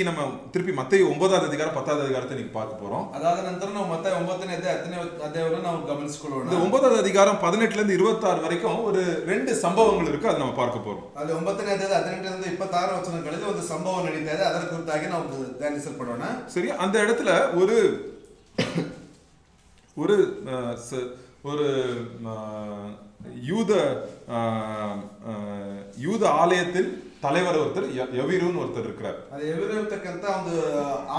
இன்னைக்கு நம்ம திருப்பி மத்திய ஒன்பதாவது அதிகாரம் பத்தாவது அதிகாரத்தை இன்னைக்கு பார்க்க போறோம் ಅದಾದ ನಂತರ ನಾವು ಮತ್ತೆ ಒಂಬತ್ತನೇ ಅಧ್ಯಾಯ ಹತ್ತನೇ ಅಧ್ಯಾಯವನ್ನು ನಾವು ಗಮನಿಸಿಕೊಳ್ಳೋಣ இந்த ஒன்பதாவது அதிகாரம் பதினெட்டுல இருந்து இருபத்தாறு வரைக்கும் ஒரு ரெண்டு சம்பவங்கள் இருக்கு அதை நம்ம பார்க்க போறோம் ಅಲ್ಲಿ ಒಂಬತ್ತನೇ ಅಧ್ಯಾಯದ ಹದಿನೆಂಟರಿಂದ ಇಪ್ಪತ್ತಾರು ವಚನಗಳಲ್ಲಿ ಒಂದು ಸಂಭವ ನಡೀತಾ ಇದೆ ಅದರ ಕುರಿತಾಗಿ ನಾವು ಧ್ಯಾನಿಸಲ್ಪಡೋಣ சரி அந்த இடத்துல ஒரு ஒரு அஹ், ச- ஒரு அஹ், யூத அஹ், அஹ், யூத ஆலயத்தில் தலைவர் ஒருத்தர் ய- யவீருன்னு ஒருத்தர் இருக்கிறார் ಅಲ್ಲಿ ಎವಿರಿರ್ತಕ್ಕಂಥ ಒಂದು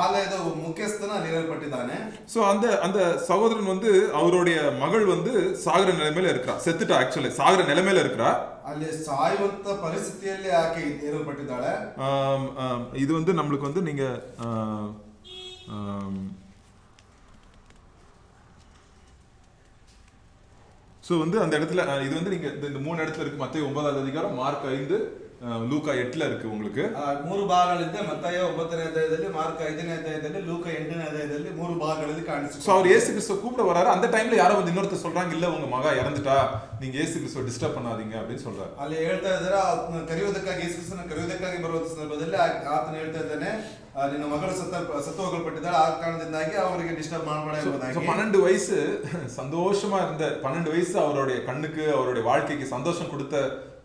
ಆಲಯದ ಮುಖ್ಯಸ್ಥನ ಅಲ್ಲಿ ಇರಲ್ಪಟ್ಟಿದ್ದಾನೆ ஸோ அந்த அந்த சகோதரன் வந்து அவருடைய மகள் வந்து சாகுற நிலைமையில இருக்கிறா செத்துட்டா ஆக்சுவலி சாகுற நிலைமையில இருக்கிறா ಅಲ್ಲಿ ಸಾಯುವಂತ ಪರಿಸ್ಥಿತಿಯಲ್ಲಿ ಆಕೆ ಇರಲ್ಪಟ್ಟಿದ್ದಾಳೆ ஆம், ஆம், இது வந்து நம்மளுக்கு வந்து நீங்க ஆம், ஆம், ஸோ வந்து அந்த இடத்துல அஹ், இது வந்து நீங்க இந்த- இந்த மூணு இடத்துல இருக்கு மத்திய ஒன்பதாவது அதிகாரம் மார்க் ஐந்து அஹ், லூக்கா எட்டுல இருக்கு உங்களுக்கு ಆ, ಮೂರು ಭಾಗಗಳಿಂದ ಮತ್ತಾಯ ಒಂಬತ್ತನೇ ಅಧ್ಯಾಯದಲ್ಲಿ ಮಾರ್ಕ್ ಐದನೇ ಅಧ್ಯಾಯದಲ್ಲಿ ಲೂಕ ಎಂಟನೇ ಅಧ್ಯಾಯದಲ್ಲಿ ಮೂರು ಭಾಗಗಳಲ್ಲಿ ஸோ ಕಾಣಿಸಿತು அவர் ஏசு கிறிஸ்துவ கூப்பிட வராரு அந்த டைம்ல யாரோ வந்து இன்னொருத்தர் சொல்றாங்க இல்ல உங்க மகா இறந்துட்டா நீங்க ஏசு கிறிஸ்துவ டிஸ்டர்ப் பண்ணாதீங்க அப்படின்னு சொல்றாரு ಅಲ್ಲಿ ಹೇಳ್ತಾ ಇದ್ದಾರೆ ಆತನ ಕರೆಯುವುದಕ್ಕಾಗಿ ಯೇಸು ಕ್ರಿಸ್ತನ ಕರೆಯುವುದಕ್ಕಾಗಿ ಬರುವ ಸಂದರ್ಭದಲ್ಲಿ ಆ- ಆತನ ಹೇಳ್ತಾ ಇದ್ದಾನೆ ಆ, ನಿನ್ನ ಮಗಳು ಸತ್ತ ಸತ್ತು ಹೋಗಲ್ಪಟ್ಟಿದ್ದಾಳೆ ಆ ಕಾರಣದಿಂದಾಗಿ ಅವರಿಗೆ ಡಿಸ್ಟರ್ಬ್ ಮಾಡಬೇಡ So, ಎಂಬುದಾಗಿ பன்னெண்டு வயசு சந்தோஷமா இருந்த பன்னெண்டு வயசு அவருடைய கண்ணுக்கு அவருடைய வாழ்க்கைக்கு சந்தோஷம் கொடுத்த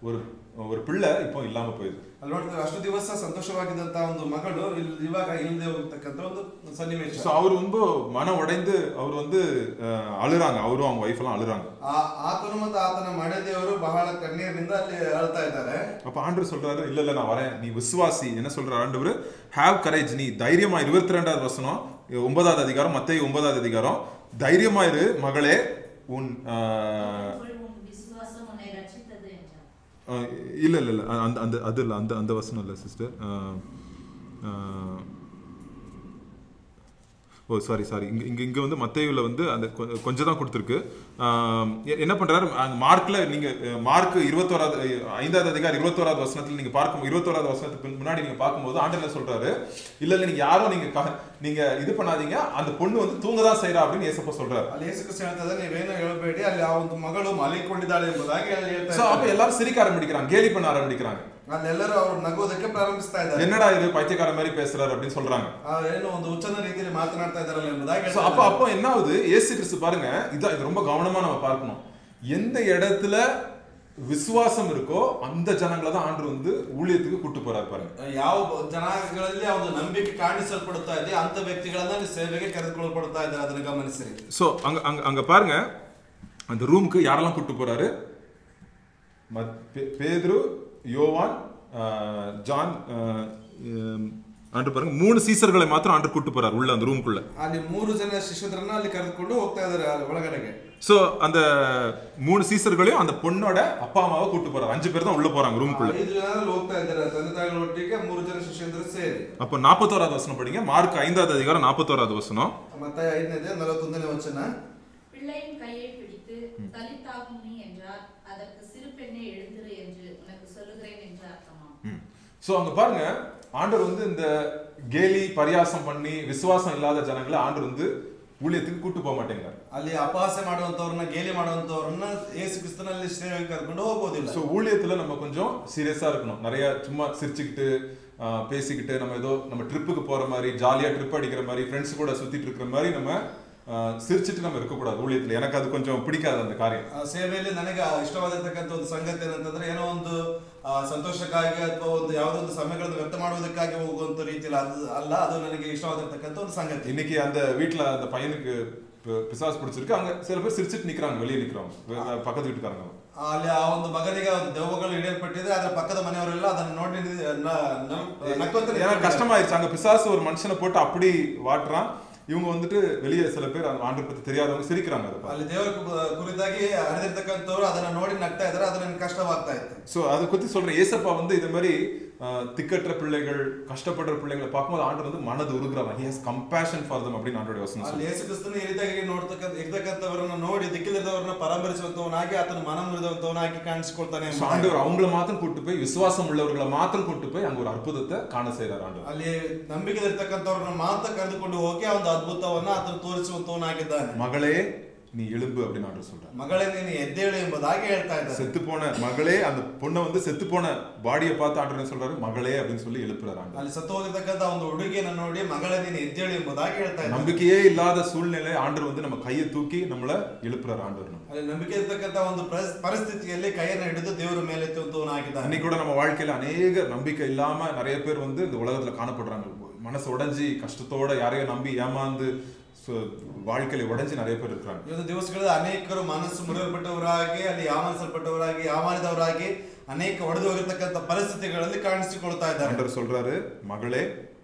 ஒரு ஒரு பிள்ளை இப்போ இல்லாம போயிடுது ಅಲ್ಲಿ ನೋಡ್ತಾರೆ ಅಷ್ಟು ದಿವಸ ಸಂತೋಷವಾಗಿದ್ದಂತ ಒಂದು ಮಗಳು ಇಲ್- ಇವಾಗ ಇಲ್ಲದೆ ಹೋಗ್ತಕ್ಕಂಥ ಒಂದು ಸನ್ನಿವೇಶ ஸோ அவர் ரொம்ப மன உடைந்து அவர் வந்து அஹ், அழுறாங்க அவரும் அவங்க ஒய்ஃப் எல்லாம் அழுறாங்க ಆ- ಆತನು ಮತ್ತು ಆತನ ಮನೆದೇವರು ಬಹಳ ಕಣ್ಣೀರಿನಿಂದ ಅಲ್ಲಿ ಅಳ್ತಾ ಇದ್ದಾರೆ அப்ப ஆண்டவர் சொல்றாரு இல்ல இல்ல நான் வரேன் நீ விசுவாசி என்ன சொல்ற ஆண்டவர் ஹேவ் கரேஜ் நீ தைரியமா இருபத்தி ரெண்டாவது வசனம் ஒன்பதாவது அதிகாரம் மத்திய ஒன்பதாவது அதிகாரம் தைரியமா இரு மகளே உன் அஹ், இல்லை இல்லை இல்லை. அந்த அந்த அது இல்லை. அந்த அந்த வசனம் இல்லை சிஸ்டர் ஓ சாரி சாரி இங்கே இங்கே இங்கே வந்து மத்தையில் வந்து அந்த கொஞ்சம் தான் கொடுத்துருக்கு. என்ன பண்ணுறாரு அந்த மார்க்கில் நீங்கள் மார்க் இருபத்தோராது ஐந்தாவது அதிகாரி இருபத்தோராது வசனத்தில் நீங்கள் பார்க்கும் இருபத்தோராது வசனத்துக்கு முன்னாடி நீங்கள் பார்க்கும்போது ஆண்டனில் சொல்கிறாரு இல்லை இல்லை நீங்கள் யாரும் நீங்கள் நீங்கள் இது பண்ணாதீங்க. அந்த பொண்ணு வந்து தூங்க தான் செய்கிறா அப்படின்னு ஏசப்ப சொல்கிறார் நீ வேணும் எழுப்பேடி. அல்ல அவங்க மகளும் அலைக்கொண்டிதாள் என்பதாக ஸோ அப்போ எல்லாரும் சிரிக்க ஆரம்பிக்கிறாங்க கேலி பண்ண ஆரம்பிக்கிறாங்க. ಅಲ್ಲೆಲ್ಲರೂ ಅವ್ರು ನಗೋದಕ್ಕೆ ಪ್ರಾರಂಭಿಸ್ತಾ ಇದ್ದಾರೆ என்னடா இது பைத்தியக்கார மாதிரி பேசுறாரு அப்படின்னு சொல்றாங்க ಆ, ಏನು ಒಂದು ಹುಚ್ಚನ ರೀತಿಯಲ್ಲಿ ಮಾತನಾಡ್ತಾ ಇದ್ದಾರಲ್ಲ ಎಂಬುದಾಗಿ So, ಹೇಳ್ತಾ அப்ப ಇದ್ದಾರೆ. அப்போ என்ன ஆகுது இயேசு கிறிஸ்து பாருங்க இதான் இது ரொம்ப கவனமா நம்ம பார்க்கணும் எந்த இடத்துல விசுவாசம் இருக்கோ அந்த ஜனங்களை தான் ஆண்டு வந்து ஊழியத்துக்கு கூட்டு போறாரு பாருங்க ಯಾವ ಜನಾಂಗಗಳಲ್ಲಿ ಆ ಒಂದು ನಂಬಿಕೆ ಕಾಣಿಸಲ್ಪಡುತ್ತಾ ಇದೆ ಅಂತ ವ್ಯಕ್ತಿಗಳನ್ನ ಅಲ್ಲಿ ಸೇವೆಗೆ ಕರೆದುಕೊಳ್ಳಲ್ಪಡ್ತಾ ಇದ್ದಾರೆ ಅದನ್ನು ಗಮನಿಸಿರಿ ஸோ அங்க அங்க அங்க பாருங்க அந்த ரூமுக்கு யாரெல்லாம் கூட்டு போறாரு மத்- பே- பேதுரு யோவான் ஆஹ், ஜான் ஆஹ், ஹம், ஆண்டு பாருங்க மூணு சீசர்களை மாத்திரம் ஆண்டு கூட்டு போறாரு உள்ள அந்த ரூமுக்குள்ள ಅಲ್ಲಿ ಮೂರು ಜನ ಶಿಷ್ಯರನ್ನ ಅಲ್ಲಿ ಕರೆದುಕೊಂಡು ಹೋಗ್ತಾ ಇದ್ದಾರೆ ಅಲ್ಲಿ ಒಳಗಡೆಗೆ ஸோ அந்த மூணு சீசர்களையும் அந்த பொண்ணோட அப்பா அம்மாவை கூட்டு போறாரு அஞ்சு பேர் தான் உள்ள போறாங்க ரூமுக்குள்ள ಐದು ಜನ ಅಲ್ಲಿ ಹೋಗ್ತಾ ಇದ್ದಾರೆ ತಂದೆ ತಾಯಿಗಳ ಒಟ್ಟಿಗೆ ಮೂರು ಜನ ಶಿಷ್ಯಂದರು ಸೇರಿ அப்போ நாற்பத்தோராது வசனம் படிங்க மார்க் ஐந்தாவது அதிகாரம் நாற்பத்தோராது வசனம் ಮತ್ತೆ ಐದನೇದೇ ನಲವತ್ತೊಂದನೇ ವಚನ பிள்ளையின் கையை பிடித்து தலித்தாகும் நீ என்றார் அதற்கு சிறு பெண்ணை எழுந்திரு ஸோ அங்க பாருங்க ஆண்டவர் வந்து இந்த கேலி பரியாசம் பண்ணி விசுவாசம் இல்லாத ஜனங்களை ஆண்டவர் வந்து ஊழியத்துக்கு கூட்டு போக மாட்டேங்கிறார் ಅಲ್ಲಿ ಅಪಹಾಸ್ಯ ಮಾಡುವಂತವ್ರನ್ನ ಗೇಲಿ ಮಾಡುವಂತವ್ರನ್ನ ಏಸು ಕ್ರಿಸ್ತನಲ್ಲಿ ಸೇವೆಗೆ ಕರ್ಕೊಂಡು ಹೋಗೋದಿಲ್ಲ ஸோ ஊழியத்துல நம்ம கொஞ்சம் சீரியஸா இருக்கணும் நிறைய சும்மா சிரிச்சுக்கிட்டு ஆஹ், பேசிக்கிட்டு நம்ம ஏதோ நம்ம ட்ரிப்புக்கு போற மாதிரி ஜாலியா ட்ரிப் அடிக்கிற மாதிரி ஃப்ரெண்ட்ஸ் கூட சுத்திட்டு இருக்கிற மாதிரி நம்ம ஆஹ், சிரிச்சிட்டு நம்ம இருக்கக்கூடாது ஊழியத்துல எனக்கு அது கொஞ்சம் பிடிக்காது அந்த காரியம் ಆ ಸೇವೆಯಲ್ಲಿ ನನಗೆ ಇಷ್ಟವಾದಿರ್ತಕ್ಕಂಥ ಒಂದು ಸಂಗತಿ ಏನಂತಂದ್ರೆ ಏನೋ ಒಂದು ಆ, ಸಂತೋಷಕ್ಕಾಗಿ ಅಥವಾ ಒಂದು ಯಾವುದೋ ಒಂದು ಸಮಯಗಳನ್ನು ವ್ಯಕ್ತ ಮಾಡುವುದಕ್ಕಾಗಿ ಹೋಗುವಂತ ರೀತಿಯಲ್ಲಿ ಅದು ಅಲ್ಲ ಅದು ನನಗೆ ಇಷ್ಟವಾದಿರ್ತಕ್ಕಂಥ ಒಂದು ಸಂಗತಿ இன்னைக்கு அந்த வீட்ல அந்த பையனுக்கு பி- பிசாசு பிடிச்சிருக்கு அங்க சில பேர் சிரிச்சிட்டு நிக்கிறாங்க வெளியே நிக்கிறவங்க வே- பக்கத்து வீட்டுக்காரங்க ಆ, ಅಲ್ಲಿ ಆ ಒಂದು ಮಗನಿಗೆ ಒಂದು ದೆವ್ವಗಳು ಹಿಡಿಯಲ್ಪಟ್ಟಿದೆ ಅದರ ಪಕ್ಕದ ಮನೆಯವರೆಲ್ಲ ಅದನ್ನು ನೋಡಿ ನ- ನ- ನಕ್ಕೊಂತ ஏன்னா கஷ்டமாயிருச்சு அங்க பிசாசு ஒரு மனுஷனை போட்டு அப்படி வாட்டுறான் இவங்க வந்துட்டு வெளியே சில பேர் அந்த ஆண்டு பத்தி தெரியாதவங்க சிரிக்கிறாங்க அதை பார்த்து. ಅಲ್ಲಿ ದೇವರ ಕು- ಕುರಿತಾಗಿ ಹರಿದಿರ್ತಕ್ಕಂಥವ್ರು ಅದನ್ನ ನೋಡಿ ನಗ್ತಾ ಇದ್ದಾರೆ ಅದು ನನಗೆ ಕಷ್ಟವಾಗ್ತಾ ಇತ್ತು சோ அதை பத்தி சொல்றேன் ஏசப்பா வந்து இது மாதிரி ஆஹ், திக்கற்ற பிள்ளைகள் கஷ்டப்படுற பிள்ளைங்களை பார்க்கும்போது ஆண்டு வந்து மனது உருகுறாங்க he has compassion for them அப்படின்னு ஆண்டோட வசனம் ಅಲ್ಲಿ சொல்லுது. ಯೇಸು ಕ್ರಿಸ್ತನ ಈ ರೀತಿಯಾಗಿ ನೋಡ್ತಕ್ಕಂಥ ಇರ್ತಕ್ಕಂಥವರನ್ನ ನೋಡಿ ದಿಕ್ಕಿಲಿದ್ದವರನ್ನ ಪರಾಮರಿಸುವಂತವನಾಗಿ ಆತನ ಮನ ಮುರಿದವಂತವನಾಗಿ ಕಾಣಿಸಿಕೊಳ್ತಾನೆ So, ಎಂಬುದಾಗಿ. ஆண்டவர் அவங்கள மாத்திரம் கூட்டு போய் விசுவாசம் உள்ளவர்களை மாத்திரம் கூட்டு போய் அங்க ஒரு அற்புதத்தை காண செய்யறாரு ஆண்டவர் ಅಲ್ಲಿ ನಂಬಿಕೆ ಇರ್ತಕ್ಕಂಥವ್ರನ್ನ ಮಾತ್ರ ಕರೆದುಕೊಂಡು ಹೋಗಿ ಆ ಒಂದು ಅದ್ಭುತವನ್ನ ಆತನು ತೋರಿಸುವಂತವನಾಗಿದ್ದಾನೆ மகளே நீ எழும்பு அப்படின்னு ஆண்டவர் சொல்றாரு ಮಗಳೇ ನೀನು ಎದ್ದೇಳು ಎಂಬುದಾಗಿ ಹೇಳ್ತಾ ಇದ್ದಾರೆ செத்து போன மகளே அந்த பொண்ணை வந்து செத்து போன பாடியை பார்த்து ஆண்டவர் என்ன சொல்றாரு மகளே அப்படின்னு சொல்லி எழுப்புறாரு ஆண்டவர் ಅಲ್ಲಿ ಸತ್ತು ಹೋಗಿರ್ತಕ್ಕಂಥ ಒಂದು ಹುಡುಗಿಯನ್ನು ನೋಡಿ ಮಗಳೇ ನೀನು ಎದ್ದೇಳು ಎಂಬುದಾಗಿ ಹೇಳ್ತಾ ಇದ್ದಾರೆ நம்பிக்கையே இல்லாத சூழ்நிலை ஆண்டவர் வந்து நம்ம கையை தூக்கி நம்மள எழுப்புறாரு ஆண்டவர் நம்ம. ಅಲ್ಲಿ ನಂಬಿಕೆ ಇರ್ತಕ್ಕಂಥ ಒಂದು ಪರಿಸ್- ಪರಿಸ್ಥಿತಿಯಲ್ಲಿ ಕೈಯನ್ನು ಹಿಡಿದು ದೇವರ ಮೇಲೆ ತುತ್ತುವನಾಗಿದ್ದಾನೆ இன்னைக்கு கூட நம்ம வாழ்க்கையில அநேக நம்பிக்கை இல்லாம நிறைய பேர் வந்து இந்த உலகத்துல காணப்படுறாங்க மனசு உடைஞ்சி கஷ்டத்தோட யாரையோ நம்பி ஏமாந்து சு- வாழ்க்கையில உடைஞ்சு நிறைய பேர் இருக்கிறாங்க ಇವತ್ತು ದಿವಸಗಳಲ್ಲಿ ಅನೇಕರು ಮನಸ್ಸು ಮುರಿಯಲ್ಪಟ್ಟವರಾಗಿ ಅಲ್ಲಿ ಯಾವನಿಸಲ್ಪಟ್ಟವರಾಗಿ ಯಾವಾನಿದವರಾಗಿ ಅನೇಕ ಒಡೆದು ಹೋಗಿರ್ತಕ್ಕಂಥ ಪರಿಸ್ಥಿತಿಗಳಲ್ಲಿ ಕಾಣಿಸಿಕೊಳ್ತಾ ಇದ್ದಾರೆ ஆண்டவர் சொல்றாரு மகளே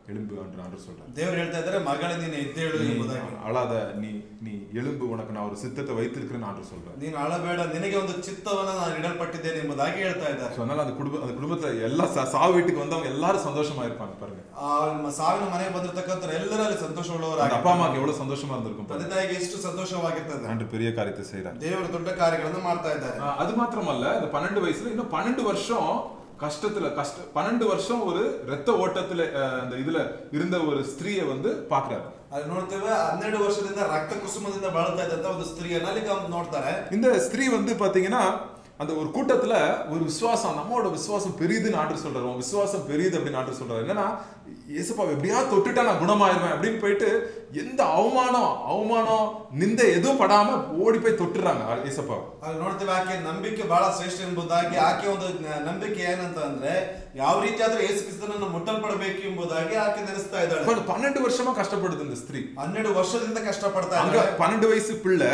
எழும்பு என்று ஆண்டவர் சொல்றாரு ದೇವರು ಹೇಳ್ತಾ ಇದ್ದಾರೆ ಮಗಳೇ ನೀನು ಎದ್ದೇಳು நீ ಎಂಬುದಾಗಿ அழாத நீ நீ எழும்பு உனக்கு நான் ஒரு சித்தத்தை வைத்திருக்கிறேன்னு ஆண்டவர் சொல்றாரு ನೀನು ಅಳಬೇಡ ನಿನಗೆ ಒಂದು ಚಿತ್ತವನ್ನ ನಾನು ಇಡಲ್ಪಟ್ಟಿದ್ದೇನೆ ಎಂಬುದಾಗಿ ಹೇಳ್ತಾ ಇದ್ದಾರೆ So, அதனால அந்த குடும்ப அந்த குடும்பத்துல எல்லா சா- சாவு வீட்டுக்கு வந்தவங்க எல்லாரும் சந்தோஷமா இருப்பாங்க பாருங்க ಆ ಮ- ಸಾವಿನ ಮನೆಗೆ ಬಂದಿರತಕ್ಕಂಥ ಎಲ್ಲರಲ್ಲಿ அந்த ಸಂತೋಷವುಳ್ಳವರಾಗಿ அப்பா அம்மாக்கு எவ்வளவு சந்தோஷமா இருந்திருக்கும் ತಂದೆ பாருங்க ತಾಯಿಗೆ ಎಷ್ಟು ಸಂತೋಷವಾಗಿರ್ತದೆ ஆண்டு பெரிய காரியத்தை செய்யறாரு ದೇವರು ದೊಡ್ಡ ಕಾರ್ಯಗಳನ್ನು ಮಾಡ್ತಾ ಇದ್ದಾರೆ ஆஹ் அது மாத்திரமல்ல இந்த பன்னெண்டு வயசுல இன்னும் பன்னெண்டு வருஷம் கஷ்டத்துல கஷ்ட பன்னெண்டு வருஷம் ஒரு ரத்த ஓட்டத்துல ஆஹ் அந்த இதுல இருந்த ஒரு ஸ்திரீயை வந்து பாக்குறாரு ಅಲ್ಲಿ ನೋಡ್ತೇವೆ ಹನ್ನೆರಡು ವರ್ಷದಿಂದ ರಕ್ತ ಕುಸುಮದಿಂದ ಬಳಲ್ತಾ ಇದ್ದಂತ ಒಂದು ಸ್ತ್ರೀಯನ್ನ ಅಲ್ಲಿ ಗಮ್- ನೋಡ್ತಾರೆ இந்த ஸ்திரீ வந்து பாத்தீங்கன்னா அந்த ஒரு கூட்டத்துல ஒரு விசுவாசம் நம்மளோட விசுவாசம் பெரியதுன்னு ஆண்டு சொல்றாரு உன் விசுவாசம் பெரியது அப்படின்னு ஆண்டு சொல்றாரு என்னன்னா ஏசப்பா எப்படியா தொட்டுட்டா நான் குணமாயிருவேன் அப்படின்னு போயிட்டு எந்த அவமானம் அவமானம் நிந்தை எதுவும் படாம ஓடி போய் தொட்டுறாங்க ஏசப்பா ಅಲ್ಲಿ ನೋಡ್ತೇವೆ ಆಕೆ ನಂಬಿಕೆ ಬಹಳ ಶ್ರೇಷ್ಠ ಎಂಬುದಾಗಿ ಆಕೆ ಒಂದು ನ- ನಂಬಿಕೆ ಏನಂತ ಅಂದ್ರೆ ಯಾವ ರೀತಿಯಾದ್ರೂ ಯೇಸು ಕ್ರಿಸ್ತನನ್ನು ಮುಟ್ಟಲ್ಪಡಬೇಕು ಎಂಬುದಾಗಿ ಆಕೆ ನೆನೆಸ್ತಾ ಇದ್ದಾಳೆ பன்னெண்டு வருஷமா கஷ்டப்படுது இந்த ஸ்திரீ ಹನ್ನೆರಡು ವರ್ಷದಿಂದ ಕಷ್ಟಪಡ್ತಾ அங்க ಇದ್ದಾಳೆ பன்னெண்டு வயசு பிள்ளை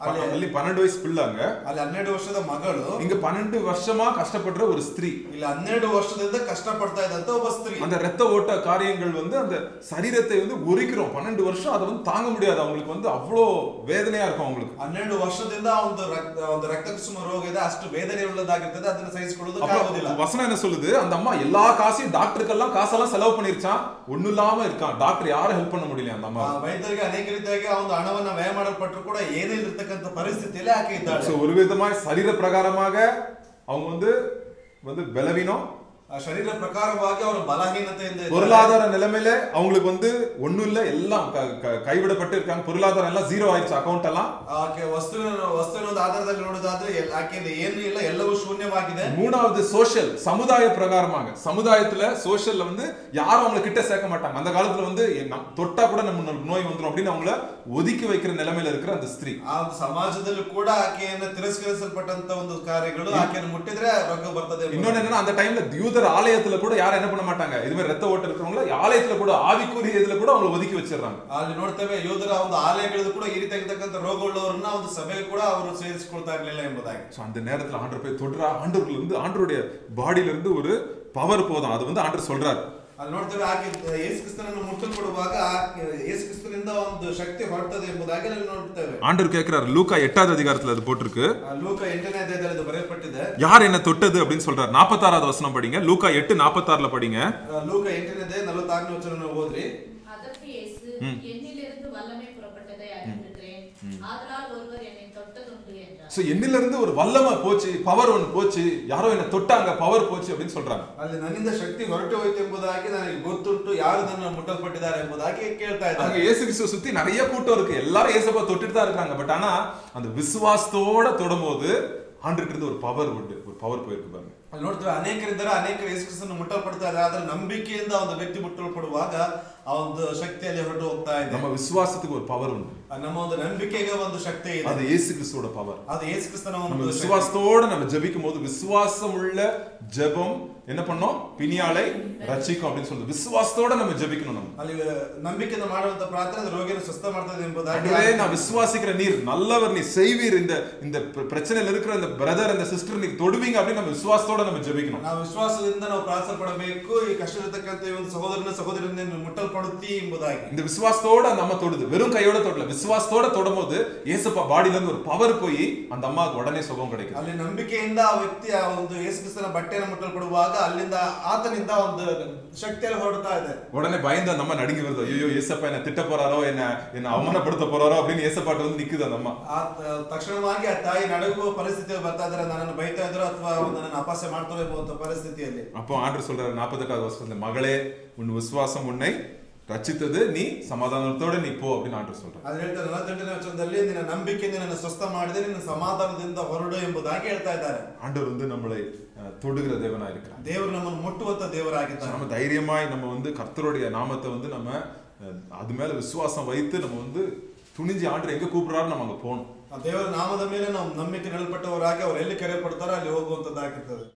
ಅಲ್ಲಿ- ಅಲ್ಲಿ பன்னெண்டு வயசு பிள்ளைங்க ಅಲ್ಲಿ ಹನ್ನೆರಡು ವರ್ಷದ ಮಗಳು இங்க பன்னெண்டு வருஷமா கஷ்டப்படுற ஒரு ஸ்திரீ ಇಲ್ಲಿ ಹನ್ನೆರಡು ವರ್ಷದಿಂದ ಕಷ್ಟಪಡ್ತಾ ಇದ್ದಂತ ಒಬ್ಬ ಸ್ತ್ರೀ அந்த ரத்த ஓட்ட காரியங்கள் வந்து அந்த சரீரத்தை வந்து உரிக்கிறோம் பன்னெண்டு வருஷம் அதை வந்து தாங்க முடியாது அவங்களுக்கு வந்து அவ்வளோ வேதனையா இருக்கும் அவங்களுக்கு ಹನ್ನೆರಡು ವರ್ಷದಿಂದ ಒಂದು ರಕ್ತ ಒಂದು ರಕ್ತ ಕುಸುಮ ರೋಗ ಇದೆ ಅಷ್ಟು ವೇದನೆ ಉಳ್ಳದಾಗಿರ್ತದೆ ಅದನ್ನ ಸಹಿಸಿಕೊಳ್ಳೋದಕ್ಕೆ அப்ப ಆಗೋದಿಲ್ಲ வசனம் என்ன சொல்லுது அந்த அம்மா எல்லா காசையும் டாக்டருக்கெல்லாம் காசெல்லாம் செலவு பண்ணிருச்சான் ஒண்ணும் இல்லாம இருக்கான் டாக்டர் யாரும் ஹெல்ப் பண்ண முடியல அந்த அம்மா ಆ ವೈದ್ಯರಿಗೆ ಅನೇಕ ರೀತಿಯಾಗಿ ಆ ಒಂದು ಹಣವನ್ನ ವ್ಯಯ ಮಾಡಲ್ಪಟ್ಟರು ಕೂಡ ಏನೇ ಇರತಕ್ಕಂತ ಪರಿಸ್ಥಿತಿಯಲ್ಲಿ ಆಕೆ ಇದ್ದಾಳೆ So, ஒரு விதமாய் சரீர பிரகாரமாக அவங்க வந்து வந்து பலவீனம் ಆ ಶರೀರ ಪ್ರಕಾರವಾಗಿ ಅವರ ಬಲಹೀನತೆಯಿಂದ ಇದ್ದಾರೆ. பொருளாதார நிலைமையில அவங்களுக்கு வந்து ஒண்ணும் இல்ல எல்லாம் க- க- கைவிடப்பட்டு இருக்காங்க பொருளாதாரம் எல்லாம் ஜீரோ ஆயிடுச்சு அக்கௌண்ட் எல்லாம் ಆಕೆ ವಸ್ತುವಿನ ವಸ್ತುವಿನ ಒಂದು ಆಧಾರದಲ್ಲಿ ನೋಡೋದಾದ್ರೆ ಎಲ್- ಆಕೆಯಲ್ಲಿ ಏನು ಇಲ್ಲ ಎಲ್ಲವೂ ಶೂನ್ಯವಾಗಿದೆ மூணாவது சோஷியல் சமுதாய பிரகாரமாக சமுதாயத்துல சோஷியல்ல வந்து யாரும் அவங்களை கிட்ட சேர்க்க மாட்டாங்க அந்த காலத்துல வந்து எ- நம்- தொட்டா கூட நம்ம நோய் வந்துரும் அப்படின்னு அவங்கள ஒதுக்கி வைக்கிற நிலைமையில இருக்கிற அந்த ஸ்திரீ ಆ ಒಂದು ಸಮಾಜದಲ್ಲೂ ಕೂಡ ಆಕೆಯನ್ನು ತಿರಸ್ಕರಿಸಲ್ಪಟ್ಟಂತ ಒಂದು ಕಾರ್ಯಗಳು ಆಕೆಯನ್ನು ಮುಟ್ಟಿದ್ರೆ ರೋಗ ಬರ್ತದೆ ಎಂಬುದು. இன்னொன்னு என்னன்னா அந்த டைம்ல யூதர் ஆலயத்துல கூட யாரும் என்ன பண்ண மாட்டாங்க இது மாதிரி ரத்த ஓட்டம் இருக்கிறவங்கள ஆலயத்துல கூட ஆவிக்குரிய இதுல கூட அவங்களை ஒதுக்கி வச்சிடுறாங்க ಅಲ್ಲಿ ನೋಡ್ತೇವೆ ಯೋಧರ ಒಂದು ಆಲಯಗಳದ್ದು ಕೂಡ ಈ ರೀತಿಯಾಗಿರ್ತಕ್ಕಂಥ ರೋಗವುಳ್ಳವರನ್ನ ಒಂದು ಸಭೆಗೆ ಕೂಡ ಅವರು ಸೇರಿಸಿಕೊಳ್ತಾ ಇರ್ಲಿಲ್ಲ ಎಂಬುದಾಗಿ ஸோ அந்த நேரத்துல ஆண்டர் போய் தொடுறா ஆண்டவர்கள் இருந்து ஆண்டருடைய பாடியில இருந்து ஒரு பவர் போதும் அது வந்து ஆண்டர் சொல்றாரு ಅಲ್ಲಿ ನೋಡ್ತೇವೆ ಆಕೆ ಯೇಸು ಕ್ರಿಸ್ತನನ್ನು ಮುಟ್ಟಲ್ಪಡುವಾಗ ಆಕೆ ಯೇಸು ಕ್ರಿಸ್ತನಿಂದ ಒಂದು ಶಕ್ತಿ ಹೊರಟದೆ ಎಂಬುದಾಗಿ ಅಲ್ಲಿ ನೋಡ್ತೇವೆ ஆண்டர் கேட்கிறாரு லூக்கா எட்டாவது அதிகாரத்துல அது போட்டிருக்கு ಆ ಲೂಕ ಎಂಟನೇ ಅಧ್ಯಾಯದಲ್ಲಿ ಇದು ಬರೆಯಲ್ಪಟ್ಟಿದೆ யார் என்ன தொட்டது அப்படின்னு சொல்றாரு நாற்பத்தாறாவது வசனம் படிங்க லூக்கா எட்டு நாற்பத்தாறுல படிங்க ಆ ಲೂಕ ಎಂಟನೇ ಅಧ್ಯಾಯ ನಲವತ್ತಾರನೇ ವಚನ ಓದ್ರಿ அதற்கு இயேசு என்னிலிருந்து வல்லமை புறப்பட்டதை அறிந்திருக்கிறேன் ஆதலால் ஒருவர் என்னை தொட்டதுண்டு என்றார் சோ என்னில இருந்து ஒரு வல்லமை போச்சு பவர் ஒன்று போச்சு யாரோ என்ன தொட்டாங்க பவர் போச்சு அப்படின்னு சொல்றாங்க ಅಲ್ಲಿ ನನ್ನಿಂದ ಶಕ್ತಿ ಹೊರಟು ಹೋಯ್ತು ಎಂಬುದಾಗಿ ನನಗೆ ಗೊತ್ತುಂಟು ಯಾರು ನನ್ನ ಮುಟ್ಟಲ್ಪಟ್ಟಿದ್ದಾರೆ ಎಂಬುದಾಗಿ ಕೇಳ್ತಾ அங்க ಇದ್ದಾರೆ இயேசு கிறிஸ்துவ சுத்தி நிறைய கூட்டம் இருக்கு எல்லாரும் இயேசுப்பா தொட்டுட்டு தான் இருக்காங்க பட் ஆனா அந்த விசுவாசத்தோட தொடும்போது ஆண்டுகிட்ட இருந்து ஒரு பவர் உண்டு ஒரு பவர் போயிருக்கு பாருங்க ಅಲ್ಲಿ ನೋಡ್ತೇವೆ ಅನೇಕರಿದ್ದಾರೆ ಅನೇಕರು ಯೇಸು ಕ್ರಿಸ್ತನ ಮುಟ್ಟಲ್ಪಡ್ತಾ ಇದ್ದಾರೆ ಆದ್ರೆ ನಂಬಿಕೆಯಿಂದ ಒಂದು ವ್ಯಕ್ತಿ ಮುಟ್ಟಲ್ಪಡುವಾಗ ಆ ಒಂದು ಶಕ್ತಿಯಲ್ಲಿ ಹೊರಟು ಹೋಗ್ತಾ ಇದೆ நம்ம விசுவாசத்துக்கு ஒரு பவர் உண்டு ಆ ನಮ್ಮ ಒಂದು ನಂಬಿಕೆಗೆ ಒಂದು ಶಕ್ತಿ ಇದೆ அது இயேசு கிறிஸ்துவோட பவர் ಅದು ಯೇಸು ಕ್ರಿಸ್ತನ நம்ம ಒಂದು ಶಕ್ತಿ. விசுவாசத்தோட நம்ம ஜெபிக்கும் போது விசுவாசம் உள்ள ஜெபம் என்ன பண்ணோம் பிணியாளை ரட்சிக்கும் அப்படின்னு சொல்லுது விசுவாசத்தோட நம்ம ஜெபிக்கணும் நம்ம ಅಲ್ಲಿ ನಂಬಿಕೆಯಿಂದ ಮಾಡುವಂತ ಪ್ರಾರ್ಥನೆ ಅದು ರೋಗಿಯನ್ನು ಸ್ವಸ್ಥ ಮಾಡ್ತದೆ ಎಂಬುದಾಗಿ ஆண்டவரே நான் விசுவாசிக்கிற நீர் நல்லவர் நீ செய்வீர் இந்த இந்த பிர- பிரச்சனையில இருக்கிற இந்த பிரதர் இந்த சிஸ்டர் நீ தொடுவீங்க அப்படின்னு நம்ம விசுவாசத்தோட நம்ம ஜெபிக்கணும் ನಾವು ವಿಶ್ವಾಸದಿಂದ ನಾವು ಪ್ರಾರ್ಥನೆ ಪಡಬೇಕು ಈ ಕಷ್ಟದಕ್ಕಂತ ಈ ಒಂದು ಸಹೋದರನ ಸಹೋದರನ ಮುಟ್ಟಲ್ಪಡುತ್ತಿ ಎಂಬುದಾಗಿ இந்த விசுவாசத்தோட அந்த அம்மா தொடுது வெறும் கையோட தொடல விசுவாசத்தோட தொடும்போது ஏசப்பா பாடியில இருந்து ஒரு பவர் போய் அந்த அம்மாவுக்கு உடனே சுகம் கிடைக்கும் ಅಲ್ಲಿ ನಂಬಿಕೆಯಿಂದ ಆ ವ್ಯಕ್ತಿ ಆ ಒಂದು ಯೇಸು ಕ್ರಿಸ್ತನ ಬಟ್ಟೆಯನ್ನು ಮುಟ್ಟಲ್ಪಡುವಾಗ ಅಲ್ಲಿಂದ ಆತನಿಂದ ಒಂದು ಶಕ್ತಿಯಲ್ಲಿ ಹೊರಡ್ತಾ ಇದೆ உடனே பயந்து அந்த அம்மா நடுங்கி வருது ஐயோ ஏசப்பா என்ன திட்ட போறாரோ என்ன என்ன அவமானப்படுத்த போறாரோ அப்படின்னு ஏசப்பாட்டு வந்து நிக்குது அந்த அம்மா ಆ ತ- ತಕ್ಷಣವಾಗಿ ಆ ತಾಯಿ ನಡುಗುವ ಪರಿಸ್ಥಿತಿಯಲ್ಲಿ ಬರ್ತಾ ಇದ್ದಾರೆ ನನ್ನನ್ನು ಬೈತಾ ಇದ್ರು ಅಥವಾ ನನ್ನನ್ನು ಅಪಾಸೆ ಮಾಡ್ತಾರೆ ಎಂಬುವಂತ ಪರಿಸ್ಥಿತಿಯಲ್ಲಿ அப்போ ஆண்டர் சொல்றாரு நாற்பத்தெட்டாவது வருஷத்துல மகளே உன் விசுவாசம் உன்னை ரச்சித்தது நீ சமாதானத்தோட நீ போ அப்படின்னு ஆண்டவர் சொல்றாரு ಅದು ಹೇಳ್ತಾರೆ ನಲವತ್ತೆಂಟನೇ ವಚನದಲ್ಲಿ ನಿನ್ನ ನಂಬಿಕೆ ನಿನ್ನನ್ನು ಸ್ವಸ್ಥ ಮಾಡಿದೆ ನಿನ್ನ ಸಮಾಧಾನದಿಂದ ಹೊರಡು ಎಂಬುದಾಗಿ ಹೇಳ್ತಾ ಇದ್ದಾರೆ ஆண்டவர் வந்து நம்மளை அஹ், தொடுகிற தேவனா இருக்கிறார் ದೇವರು ನಮ್ಮನ್ನು ಮುಟ್ಟುವಂತ ದೇವರಾಗಿದ್ದಾನೆ நம்ம தைரியமாய் நம்ம வந்து கர்த்தருடைய நாமத்தை வந்து நம்ம அஹ், அது மேல விசுவாசம் வைத்து நம்ம வந்து துணிஞ்சு ஆண்டவர் எங்க கூப்பிடுறாரு நம்ம அங்க போகணும் ಆ ದೇವರ ನಾಮದ ಮೇಲೆ ನಾವು ನಂಬಿಕೆ ನಿಲ್ಪಟ್ಟವರಾಗಿ ಅವ್ರು ಎಲ್ಲಿ ಕರೆ ಪಡ್ತಾರೋ ಅಲ್ಲಿ ಹೋಗುವಂತದ್ದಾಗಿರ್ತದೆ